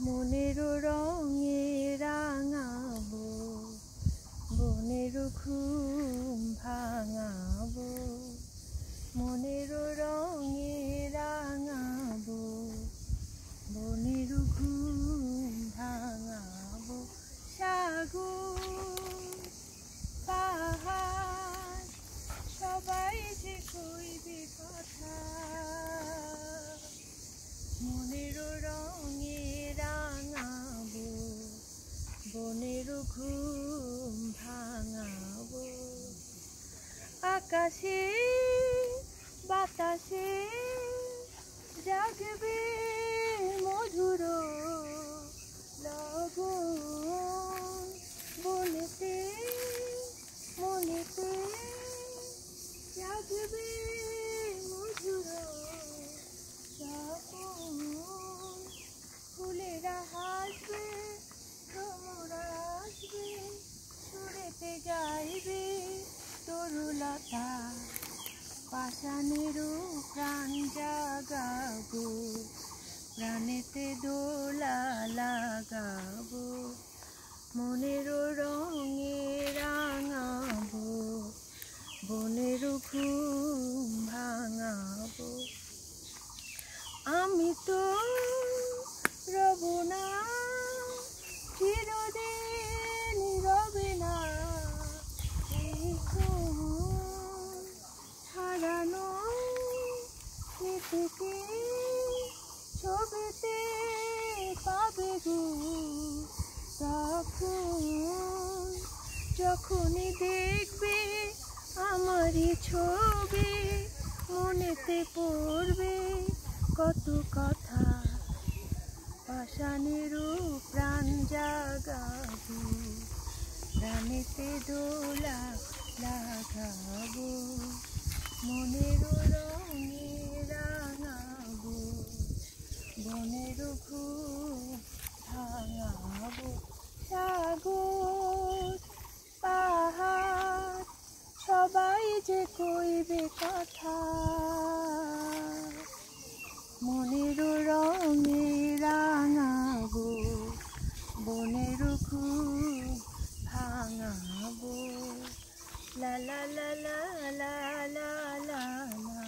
মনের রঙে রাঙাবো বনের ঘুম ভাঙাবো, মনের রঙে রাঙাবো বনের ঘুম ভাঙাবো। সাগর, পাহাড়, সবাই যে কইবে কথা। বনের ঘুম ভাঙাব। আকাশে বাতাসে জাগবে তরুলতা পাষাণেরও প্রাণ জাগাবো, প্রাণেতে দোলা লাগাবো, মনের রঙে রাঙাবো, বনের ঘুম ভাঙাবো। আমি তো স্মৃতিকে ছবিতে পাবে গো। তখন যখনই দেখবে আমারই ছবি, মনেতে পড়বে কত কথা। পাষাণেরও প্রাণ জাগাবো প্রাণেতে দোলা লাগাবো। মনের রঙে রাঙাবো বনের ঘুম ভাঙাবো সাগর পাহাড় সবাই যে কইবে কথা। মনের রঙে রাঙাবো বনের খুব ভাঙাবো লা লা লা লা লা লা লা লা।